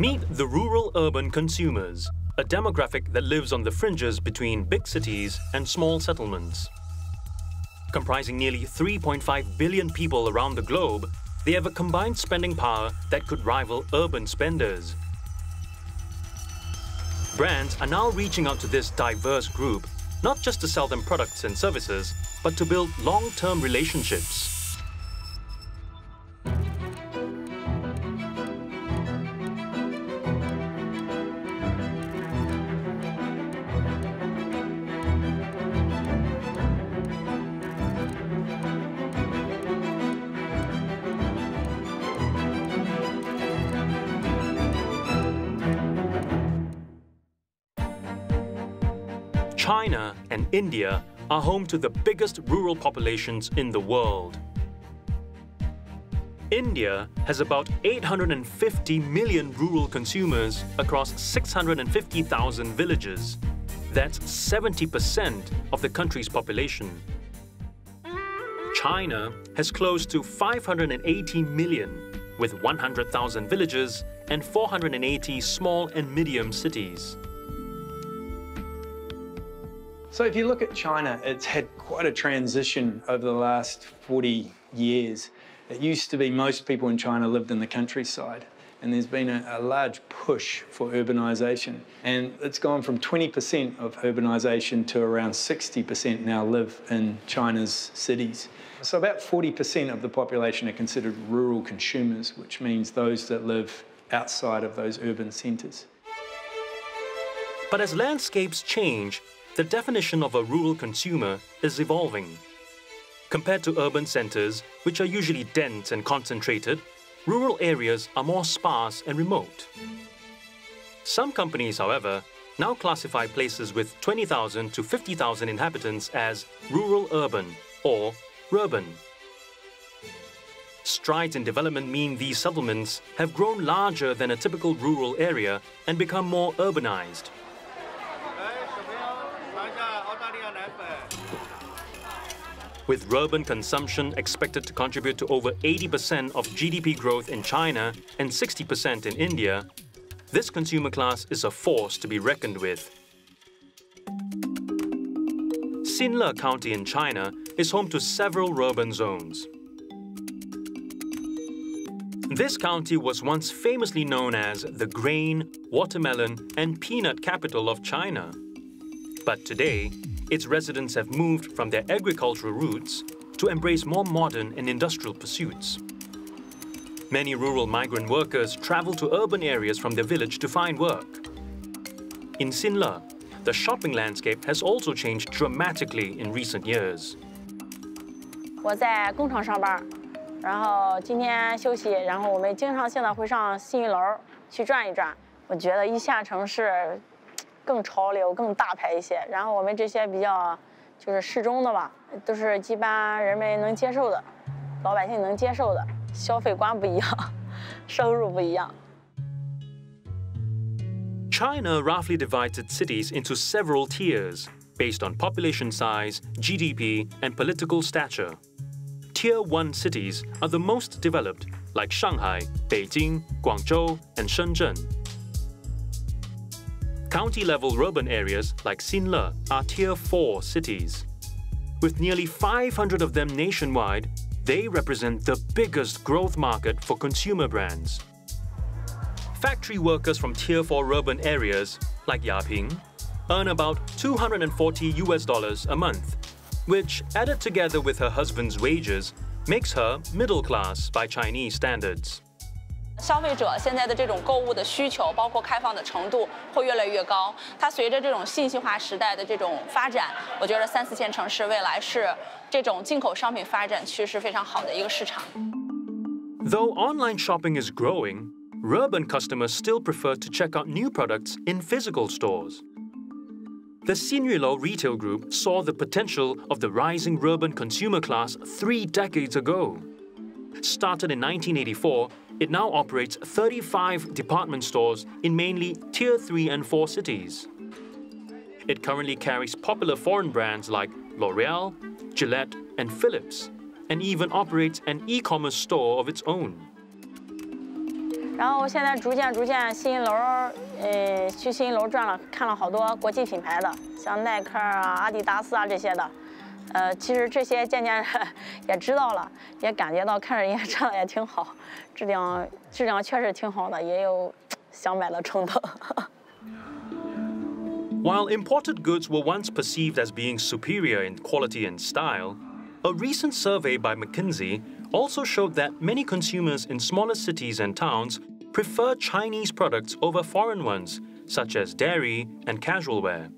Meet the rural-urban consumers, a demographic that lives on the fringes between big cities and small settlements. Comprising nearly 3.5 billion people around the globe, they have a combined spending power that could rival urban spenders. Brands are now reaching out to this diverse group, not just to sell them products and services, but to build long-term relationships. China and India are home to the biggest rural populations in the world. India has about 850 million rural consumers across 650,000 villages. That's 70% of the country's population. China has close to 580 million, with 100,000 villages and 480 small and medium cities. So if you look at China, it's had quite a transition over the last 40 years. It used to be most people in China lived in the countryside, and there's been a, a large push for urbanisation. And it's gone from 20% of urbanisation to around 60% now live in China's cities. So about 40% of the population are considered rural consumers, which means those that live outside of those urban centres. But as landscapes change, the definition of a rural consumer is evolving. Compared to urban centers, which are usually dense and concentrated, rural areas are more sparse and remote. Some companies, however, now classify places with 20,000 to 50,000 inhabitants as rural urban or urban. Strides in development mean these settlements have grown larger than a typical rural area and become more urbanized. With urban consumption expected to contribute to over 80% of GDP growth in China and 60% in India, this consumer class is a force to be reckoned with. Xinle County in China is home to several urban zones. This county was once famously known as the grain, watermelon, and peanut capital of China. But today, its residents have moved from their agricultural roots to embrace more modern and industrial pursuits. Many rural migrant workers travel to urban areas from their village to find work. In Xinle, the shopping landscape has also changed dramatically in recent years. 我在工厂上班，然后今天休息，然后我们经常性的会上信誉楼去转一转。我觉得一线城市更潮流、更大牌一些。然后我们这些比较就是适中的吧，都是一般人们能接受的，老百姓能接受的。消费观不一样，收入不一样。China roughly divides cities into several tiers based on population size, GDP, and political stature. Tier 1 cities are the most developed, like Shanghai, Beijing, Guangzhou, and Shenzhen. County-level urban areas like Xinle are Tier 4 cities. With nearly 500 of them nationwide, they represent the biggest growth market for consumer brands. Factory workers from Tier 4 urban areas, like Yaping, earn about 240 US dollars a month, which, added together with her husband's wages, makes her middle class by Chinese standards. 消费者现在的这种购物的需求，包括开放的程度会越来越高。它随着这种信息化时代的这种发展，我觉得三四线城市未来是这种进口商品发展趋势非常好的一个市场。Though online shopping is growing, urban customers still prefer to check out new products in physical stores. The Xinyulou Retail Group saw the potential of the rising urban consumer class three decades ago. Started in 1984, it now operates 35 department stores in mainly Tier 3 and 4 cities. It currently carries popular foreign brands like L'Oreal, Gillette, and Philips, and even operates an e-commerce store of its own. 然后现在逐渐逐渐，新一楼，呃，去新一楼转了，看了好多国际品牌的，像耐克啊、阿迪达斯啊这些的。 呃，其实这些渐渐也知道了，也感觉到看着人家穿的也挺好，质量质量确实挺好的，也有想买的冲动。While imported goods were once perceived as being superior in quality and style, a recent survey by McKinsey also showed that many consumers in smaller cities and towns prefer Chinese products over foreign ones, such as dairy and casual wear.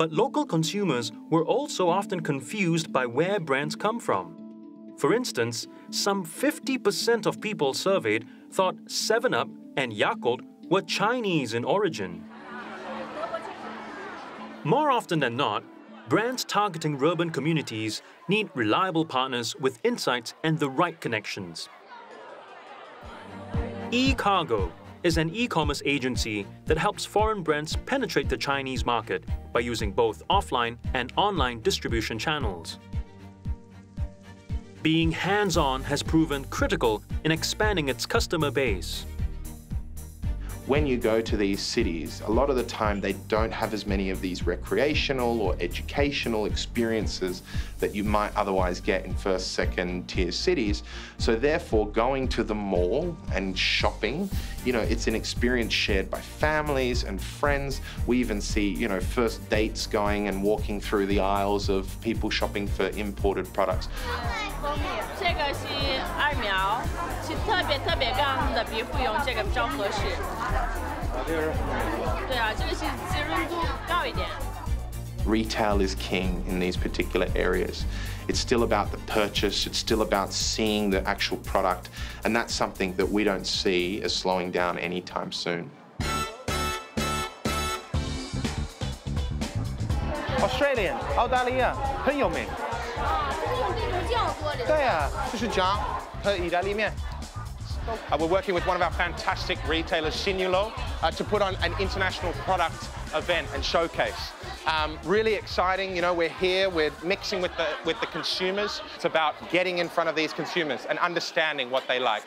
But local consumers were also often confused by where brands come from. For instance, some 50% of people surveyed thought 7-Up and Yakult were Chinese in origin. More often than not, brands targeting urban communities need reliable partners with insights and the right connections. eCargo is an e-commerce agency that helps foreign brands penetrate the Chinese market by using both offline and online distribution channels. Being hands-on has proven critical in expanding its customer base when you go to these cities, a lot of the time they don't have as many of these recreational or educational experiences that you might otherwise get in first, second tier cities. So therefore, going to the mall and shopping, you know, it's an experience shared by families and friends. We even see, you know, first dates going and walking through the aisles of people shopping for imported products. 这个是二苗， 是特别特别干的皮肤用这个比较合适。对啊，这个是滋润度高一点。Retail is king in these particular areas. It's still about the purchase, it's still about seeing the actual product, and that's something that we don't see as slowing down anytime soon. Australian 澳大利亚很有名。对啊，就是酱和意大利面。 Uh, we're working with one of our fantastic retailers, Xinyulou, uh, to put on an international product event and showcase. Um, really exciting, you know, we're here, we're mixing with the, with the consumers. It's about getting in front of these consumers and understanding what they like.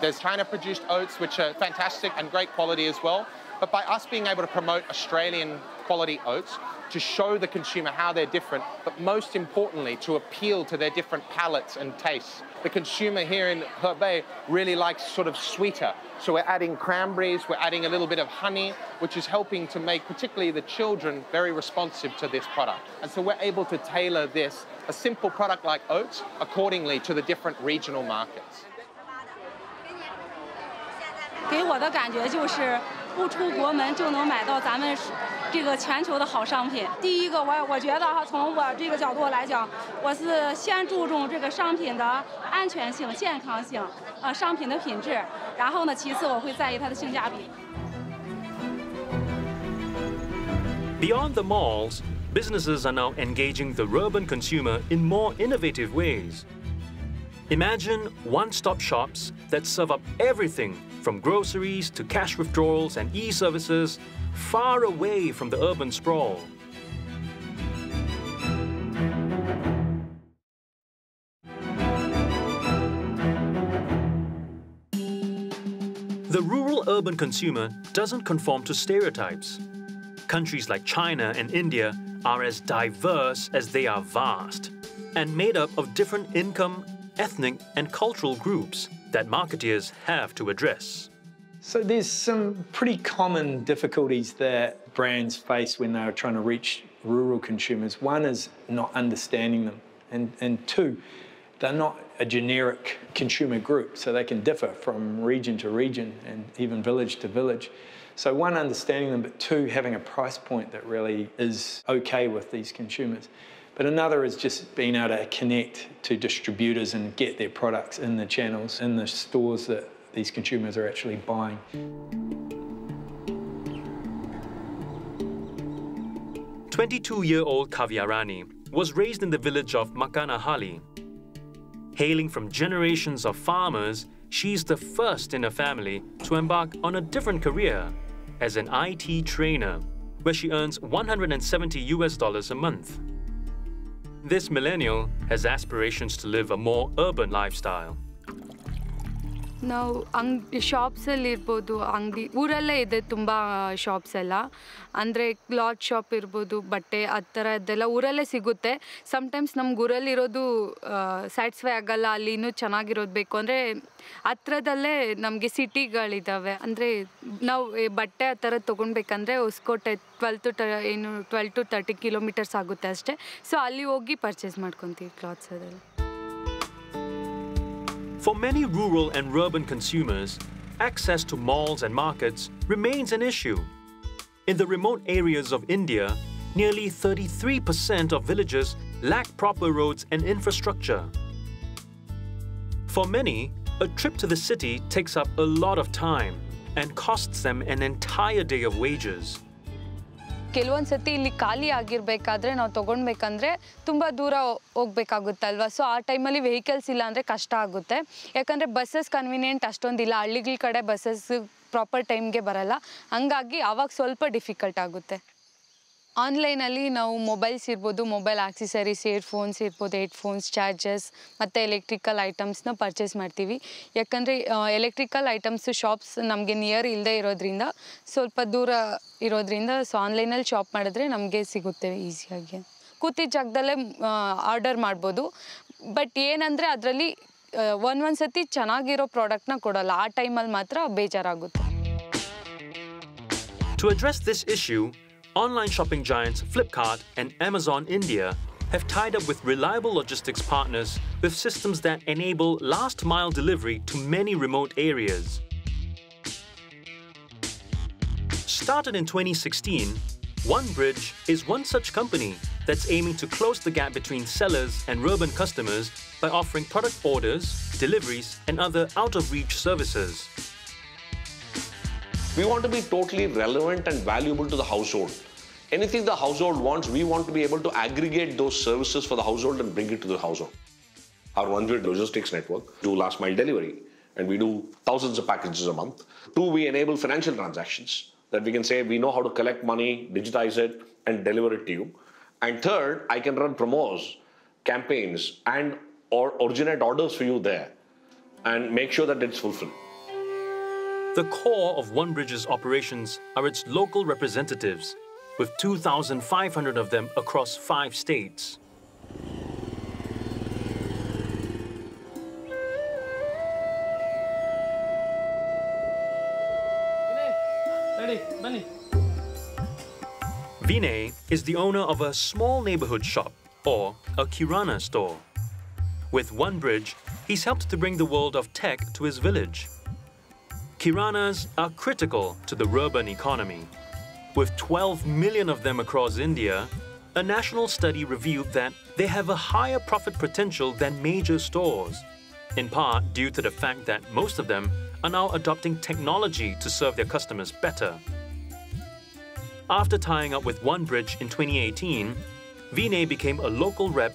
There's China-produced oats, which are fantastic and great quality as well. But by us being able to promote Australian quality oats, to show the consumer how they're different, but most importantly, to appeal to their different palates and tastes The consumer here in Hebei really likes sort of sweeter. So we're adding cranberries, we're adding a little bit of honey, which is helping to make particularly the children very responsive to this product. And so we're able to tailor this, a simple product like oats, accordingly to the different regional markets. 给我的感觉就是不出国门就能买到咱们 这个全球的好商品。第一个，我我觉得哈，从我这个角度来讲，我是先注重这个商品的安全性、健康性，呃，商品的品质。然后呢，其次我会在意它的性价比。Beyond the malls, businesses are now engaging the urban consumer in more innovative ways. Imagine one-stop shops that serve up everything from groceries to cash withdrawals and e-services, far away from the urban sprawl. The rural-urban consumer doesn't conform to stereotypes. Countries like China and India are as diverse as they are vast and made up of different income ethnic and cultural groups that marketeers have to address. So there's some pretty common difficulties that brands face when they're trying to reach rural consumers. One is not understanding them, and, and two, they're not a generic consumer group, so they can differ from region to region and even village to village. So one, understanding them, but two, having a price point that really is okay with these consumers. But another is just being able to connect to distributors and get their products in the channels, in the stores that these consumers are actually buying. Twenty-two-year-old Kaviarani was raised in the village of Makanahali. Hailing from generations of farmers, she's the first in her family to embark on a different career as an IT trainer, where she earns 170 US dollars a month. This millennial has aspirations to live a more urban lifestyle. ನಾವು ಅಂಗ್ ಶಾಪ್ಸಲ್ಲಿ ಇರ್ಬೋದು ಅಂಗಡಿ, ಊರಲ್ಲೇ ಇದೆ ತುಂಬ shops ಎಲ್ಲ. ಅಂದರೆ cloth shop ಇರ್ಬೋದು, ಬಟ್ಟೆ, ಆ ಥರದ್ದೆಲ್ಲ ಊರಲ್ಲೇ ಸಿಗುತ್ತೆ. ಸಮ್ಟೈಮ್ಸ್ ನಮ್ಗೆ ಊರಲ್ಲಿರೋದು ಸ್ಯಾಟಿಸ್ಫೈ ಆಗಲ್ಲ, ಅಲ್ಲಿ ಇನ್ನೂ ಚೆನ್ನಾಗಿರೋದು ಬೇಕು. ಅಂದರೆ ಹತ್ರದಲ್ಲೇ ನಮಗೆ ಸಿಟಿಗಳಿದ್ದಾವೆ ಅಂದರೆ ನಾವು ಬಟ್ಟೆ ಆ ಥರ ತೊಗೊಳ್ಬೇಕಂದ್ರೆ ಹೊಸ್ಕೋಟೆ ಟ್ವೆಲ್ ಟು ಟ ಏನು ಟ್ವೆಲ್ ಟು ತರ್ಟಿ ಕಿಲೋಮೀಟರ್ಸ್ ಆಗುತ್ತೆ ಅಷ್ಟೇ. ಸೊ ಅಲ್ಲಿ ಹೋಗಿ ಪರ್ಚೇಸ್ ಮಾಡ್ಕೊತೀವಿ ಕ್ಲಾತ್ಸ್ ಅದೆಲ್ಲ For many rural and urban consumers, access to malls and markets remains an issue. In the remote areas of India, nearly 33% of villages lack proper roads and infrastructure. For many, a trip to the city takes up a lot of time and costs them an entire day of wages. ಕೆಲವೊಂದು ಸತಿ ಇಲ್ಲಿ ಖಾಲಿ ಆಗಿರಬೇಕಾದ್ರೆ ನಾವು ತಗೊಳ್ಬೇಕಂದ್ರೆ ತುಂಬ ದೂರ ಹೋಗ್ಬೇಕಾಗುತ್ತಲ್ವ? So ಆ ಟೈಮಲ್ಲಿ vehicles ಇಲ್ಲ ಅಂದರೆ ಕಷ್ಟ ಆಗುತ್ತೆ. ಯಾಕಂದರೆ ಬಸ್ಸಸ್ ಕನ್ವೀನಿಯೆಂಟ್ ಅಷ್ಟೊಂದಿಲ್ಲ ಹಳ್ಳಿಗಳ ಕಡೆ ಬಸ್ಸಸ್ ಪ್ರಾಪರ್ ಟೈಮ್ಗೆ ಬರಲ್ಲ. ಹಂಗಾಗಿ ಆವಾಗ ಸ್ವಲ್ಪ ಡಿಫಿಕಲ್ಟ್ ಆಗುತ್ತೆ. ಆನ್ಲೈನಲ್ಲಿ ನಾವು ಮೊಬೈಲ್ಸ್ ಇರ್ಬೋದು ಮೊಬೈಲ್ ಆಕ್ಸೆಸರೀಸ್ ಇಯರ್ಫೋನ್ಸ್ ಇರ್ಬೋದು ಹೆಡ್ಫೋನ್ಸ್ ಚಾರ್ಜಸ್ ಮತ್ತು ಎಲೆಕ್ಟ್ರಿಕಲ್ ಐಟಮ್ಸ್ನ ಪರ್ಚೇಸ್ ಮಾಡ್ತೀವಿ. ಯಾಕಂದರೆ ಎಲೆಕ್ಟ್ರಿಕಲ್ ಐಟಮ್ಸು ಶಾಪ್ಸ್ ನಮಗೆ ನಿಯರ್ ಇಲ್ಲದೆ ಇರೋದ್ರಿಂದ ಸ್ವಲ್ಪ ದೂರ ಇರೋದ್ರಿಂದ ಸೊ ಆನ್ಲೈನಲ್ಲಿ ಶಾಪ್ ಮಾಡಿದ್ರೆ ನಮಗೆ ಸಿಗುತ್ತೆ ಈಸಿಯಾಗಿ ಕೂತಿದ್ದ ಜಾಗದಲ್ಲೇ ಆರ್ಡರ್ ಮಾಡ್ಬೋದು. ಬಟ್ ಏನಂದರೆ ಅದರಲ್ಲಿ ಒಂದೊಂದು ಸತಿ ಚೆನ್ನಾಗಿರೋ ಪ್ರಾಡಕ್ಟ್ನ ಕೊಡೋಲ್ಲ. ಆ ಟೈಮಲ್ಲಿ ಮಾತ್ರ ಬೇಜಾರಾಗುತ್ತೆ. To address this issue, online shopping giants Flipkart and Amazon India have tied up with reliable logistics partners with systems that enable last mile delivery to many remote areas. Started in 2016, OneBridge is one such company that's aiming to close the gap between sellers and urban customers by offering product orders, deliveries, and other out of reach services. We want to be totally relevant and valuable to the household. Anything the household wants, we want to be able to aggregate those services for the household and bring it to the household. Our OneBridge logistics network do last mile delivery, and we do thousands of packages a month. Two, we enable financial transactions that we can say we know how to collect money, digitize it, and deliver it to you. And third, I can run promos, campaigns, and or originate orders for you there, and make sure that it's fulfilled. The core of OneBridge's operations are its local representatives, with 2,500 of them across five states. Vinay is the owner of a small neighborhood shop, or a Kirana store. With OneBridge, he's helped to bring the world of tech to his village. Kiranas are critical to the urban economy. With 12 million of them across India, a national study revealed that they have a higher profit potential than major stores, in part due to the fact that most of them are now adopting technology to serve their customers better. After tying up with OneBridge in 2018, Vinay became a local rep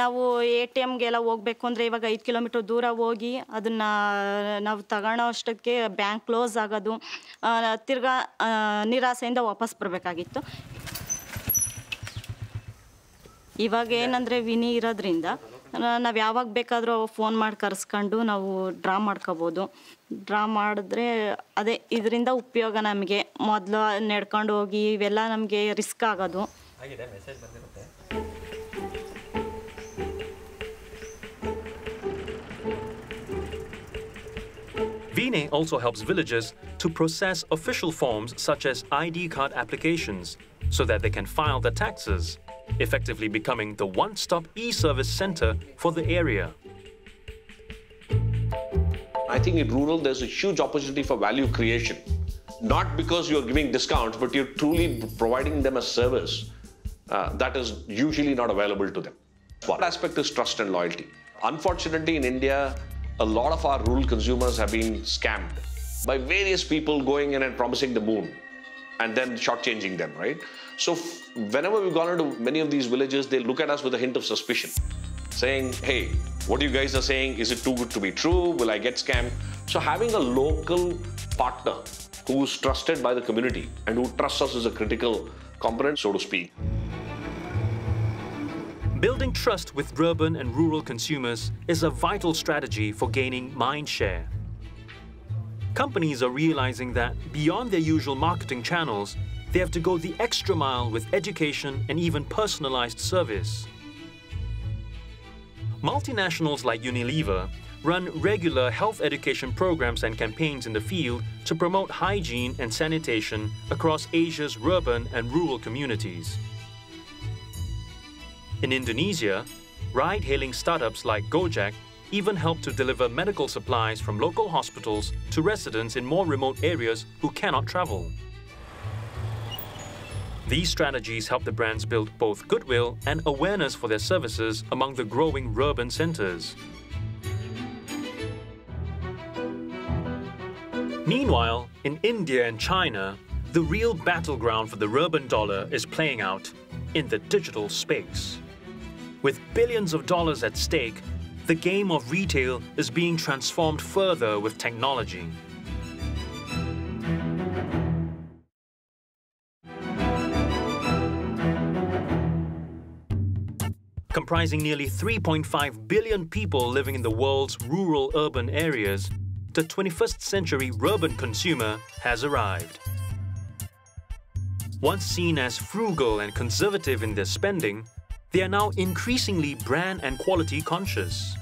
ನಾವು A T ಎಮ್ಗೆಲ್ಲ ಹೋಗ್ಬೇಕು ಅಂದರೆ ಇವಾಗ ಐದು kilometre ದೂರ ಹೋಗಿ ಅದನ್ನು, ನಾವು ತಗೊಳ್ಳೋ ಅಷ್ಟಕ್ಕೆ ಬ್ಯಾಂಕ್ ಕ್ಲೋಸ್ ಆಗೋದು ತಿರ್ಗಾ ನಿರಾಸೆಯಿಂದ ವಾಪಸ್ ಬರಬೇಕಾಗಿತ್ತು. ಇವಾಗ ಏನಂದರೆ ವಿನಿ ಇರೋದ್ರಿಂದ ನಾವು ಯಾವಾಗ ಬೇಕಾದರೂ ಫೋನ್ ಮಾಡಿ ಕರೆಸ್ಕೊಂಡು ನಾವು ಡ್ರಾ ಮಾಡ್ಕೋಬೋದು. ಡ್ರಾ ಮಾಡಿದ್ರೆ ಅದೇ ಇದರಿಂದ ಉಪಯೋಗ ನಮಗೆ. ಮೊದಲು ನಡ್ಕೊಂಡು ಹೋಗಿ ಇವೆಲ್ಲ ನಮಗೆ ರಿಸ್ಕ್ ಆಗೋದು. Vinay also helps villagers to process official forms such as ID card applications so that they can file their taxes, effectively becoming the one-stop e-service center for the area. I think in rural there's a huge opportunity for value creation. Not because you're giving discounts, but you're truly providing them a service uh, that is usually not available to them. One aspect is trust and loyalty. Unfortunately, in India, a lot of our rural consumers have been scammed by various people going in and promising the moon. and then shortchanging them, right? So whenever we've gone into many of these villages, they look at us with a hint of suspicion, saying, hey, what you guys are saying, is it too good to be true? Will I get scammed? So having a local partner who's trusted by the community and who trusts us is a critical component, so to speak. Building trust with urban and rural consumers is a vital strategy for gaining mind share. Companies are realizing that beyond their usual marketing channels, they have to go the extra mile with education and even personalized service. Multinationals like Unilever run regular health education programs and campaigns in the field to promote hygiene and sanitation across Asia's urban and rural communities. In Indonesia, ride-hailing startups like Gojek even help to deliver medical supplies from local hospitals to residents in more remote areas who cannot travel. These strategies help the brands build both goodwill and awareness for their services among the growing urban centers. Meanwhile, in India and China, the real battleground for the urban dollar is playing out in the digital space. With billions of dollars at stake, the game of retail is being transformed further with technology. Comprising nearly 3.5 billion people living in the world's rural rurban areas, the 21st century urban consumer has arrived. Once seen as frugal and conservative in their spending, they are now increasingly brand and quality conscious.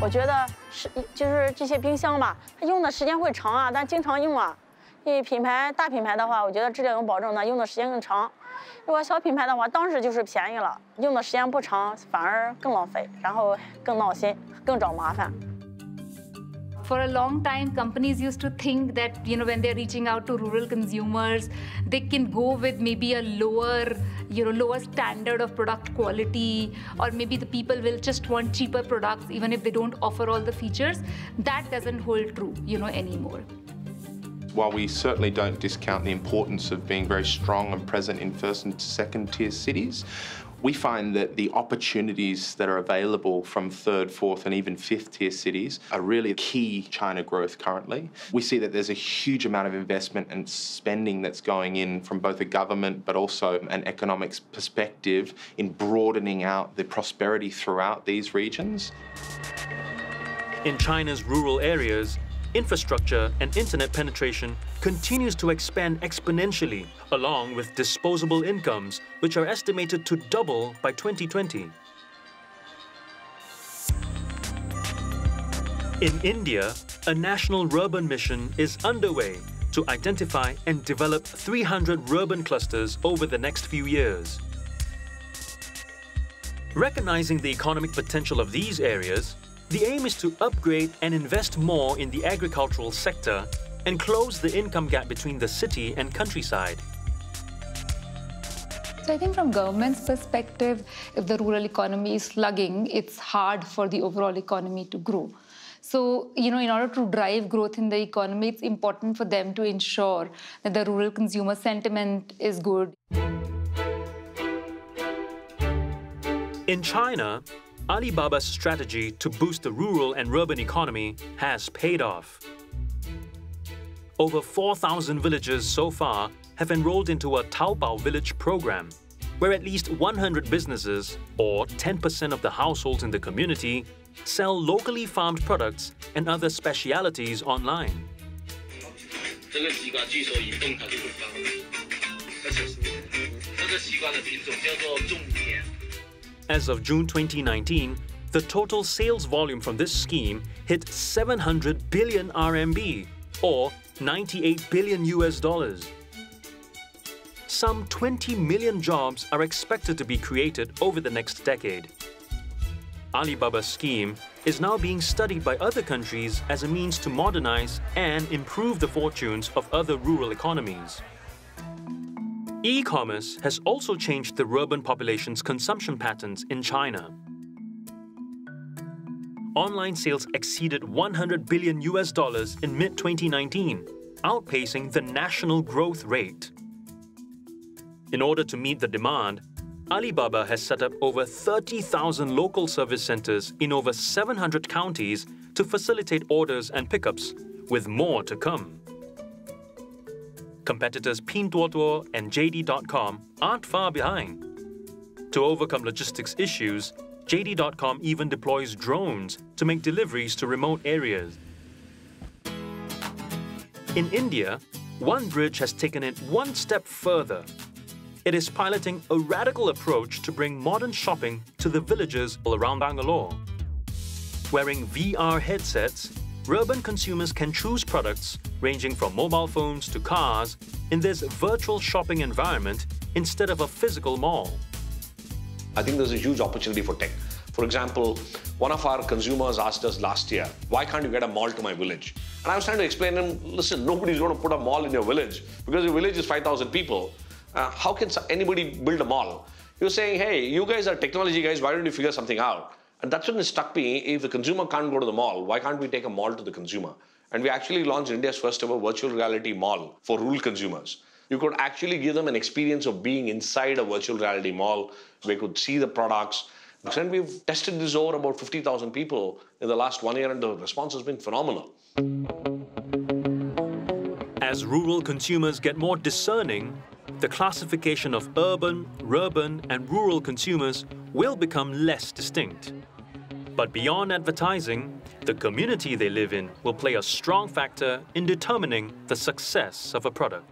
我觉得是就是这些冰箱吧，它用的时间会长啊，但经常用啊。因为品牌大品牌的话，我觉得质量有保证呢，用的时间更长。如果小品牌的话，当时就是便宜了，用的时间不长，反而更浪费，然后更闹心，更找麻烦。For a long time companies used to think that you know when they're reaching out to rural consumers they can go with maybe a lower you know lower standard of product quality or maybe the people will just want cheaper products even if they don't offer all the features. That doesn't hold true you know anymore. While we certainly don't discount the importance of being very strong and present in first and second tier cities, we find that the opportunities that are available from third, fourth, and even fifth tier cities are really key China growth currently. We see that there's a huge amount of investment and spending that's going in from both a government but also an economics perspective in broadening out the prosperity throughout these regions. In China's rural areas, infrastructure and internet penetration continues to expand exponentially, along with disposable incomes, which are estimated to double by 2020. In India, a national urban mission is underway to identify and develop 300 urban clusters over the next few years. Recognizing the economic potential of these areas, the aim is to upgrade and invest more in the agricultural sector and close the income gap between the city and countryside. So I think from government's perspective, if the rural economy is slugging, it's hard for the overall economy to grow. So, you know, in order to drive growth in the economy, it's important for them to ensure that the rural consumer sentiment is good. In China, Alibaba's strategy to boost the rural and urban economy has paid off. Over 4,000 villages so far have enrolled into a Taobao Village program, where at least 100 businesses, or 10% of the households in the community, sell locally farmed products and other specialities online. As of June 2019, the total sales volume from this scheme hit 700 billion RMB, or 98 billion US dollars. Some 20 million jobs are expected to be created over the next decade. Alibaba's scheme is now being studied by other countries as a means to modernize and improve the fortunes of other rural economies. E-commerce has also changed the urban population's consumption patterns in China. Online sales exceeded 100 billion US dollars in mid-2019, outpacing the national growth rate. In order to meet the demand, Alibaba has set up over 30,000 local service centers in over 700 counties to facilitate orders and pickups, with more to come. Competitors Pinduoduo and JD.com aren't far behind. To overcome logistics issues, JD.com even deploys drones to make deliveries to remote areas. In India, OneBridge has taken it one step further. It is piloting a radical approach to bring modern shopping to the villages all around Bangalore. Wearing VR headsets, urban consumers can choose products ranging from mobile phones to cars in this virtual shopping environment instead of a physical mall. I think there's a huge opportunity for tech. For example, one of our consumers asked us last year, why can't you get a mall to my village? And I was trying to explain to him, listen, nobody's going to put a mall in your village because your village is 5,000 people. Uh, how can anybody build a mall? Was saying, hey, you guys are technology guys, why don't you figure something out? And that's when it struck me, if the consumer can't go to the mall, why can't we take a mall to the consumer? And we actually launched India's first ever virtual reality mall for rural consumers. You could actually give them an experience of being inside a virtual reality mall. They could see the products. And we've tested this over about 50,000 people in the last one year, and the response has been phenomenal. As rural consumers get more discerning, the classification of urban, rurban, and rural consumers will become less distinct. But beyond advertising, the community they live in will play a strong factor in determining the success of a product.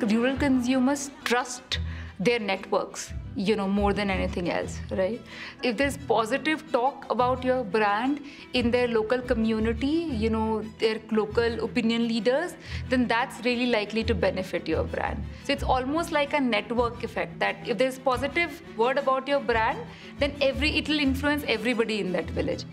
Rural consumers trust their networks you know more than anything else right? If there's positive talk about your brand in their local community you know their local opinion leaders then that's really likely to benefit your brand. So it's almost like a network effect that if there's positive word about your brand then every it will influence everybody in that village